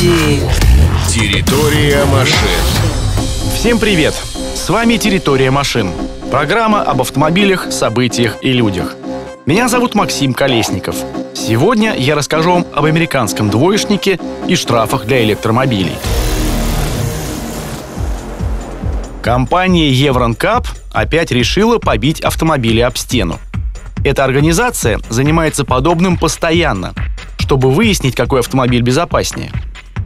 Территория машин. Всем привет! С вами «Территория машин». Программа об автомобилях, событиях и людях. Меня зовут Максим Колесников. Сегодня я расскажу вам об американском двоечнике и штрафах для электромобилей. Компания Евронкап опять решила побить автомобили об стену. Эта организация занимается подобным постоянно, чтобы выяснить, какой автомобиль безопаснее.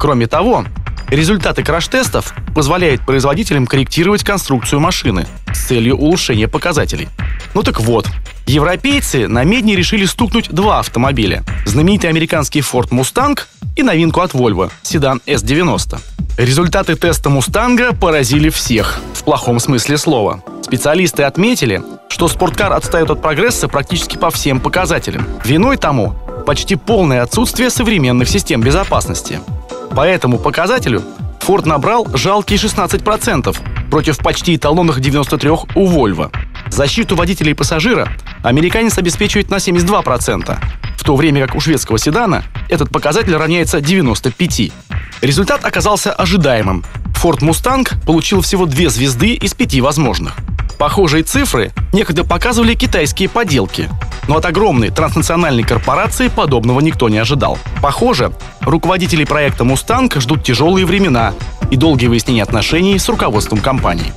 Кроме того, результаты краш-тестов позволяют производителям корректировать конструкцию машины с целью улучшения показателей. Ну так вот, европейцы на медне решили стукнуть два автомобиля. Знаменитый американский Ford Mustang и новинку от Volvo, седан S90. Результаты теста «Мустанга» поразили всех, в плохом смысле слова. Специалисты отметили, что спорткар отстает от прогресса практически по всем показателям. Виной тому почти полное отсутствие современных систем безопасности. По этому показателю Ford набрал жалкие 16% против почти эталонных 93 у Volvo. Защиту водителя и пассажира американец обеспечивает на 72%, в то время как у шведского седана этот показатель равняется 95%. Результат оказался ожидаемым. Ford Mustang получил всего две звезды из пяти возможных. Похожие цифры некогда показывали китайские поделки, но от огромной транснациональной корпорации подобного никто не ожидал. Похоже, руководители проекта Mustang ждут тяжелые времена и долгие выяснения отношений с руководством компании.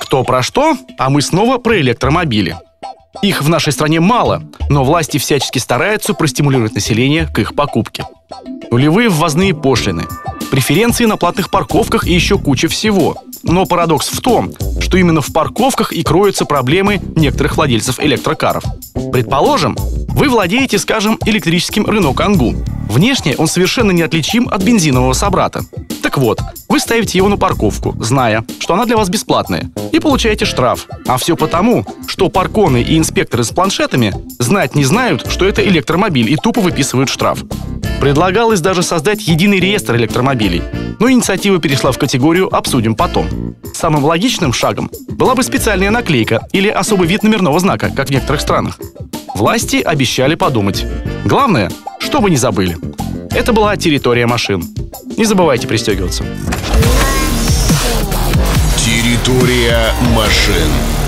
Кто про что, а мы снова про электромобили. Их в нашей стране мало, но власти всячески стараются простимулировать население к их покупке. Нулевые ввозные пошлины, преференции на платных парковках и еще куча всего. Но парадокс в том, что именно в парковках и кроются проблемы некоторых владельцев электрокаров. Предположим, вы владеете, скажем, электрическим Renault Kangoo. Внешне он совершенно неотличим от бензинового собрата. Так вот, вы ставите его на парковку, зная, что она для вас бесплатная, и получаете штраф. А все потому, что парконы и инспекторы с планшетами знать не знают, что это электромобиль и тупо выписывают штраф. Предлагалось даже создать единый реестр электромобилей, но инициатива перешла в категорию «обсудим потом». Самым логичным шагом была бы специальная наклейка или особый вид номерного знака, как в некоторых странах. Власти обещали подумать. Главное, чтобы не забыли. Это была территория машин. Не забывайте пристегиваться. Территория машин.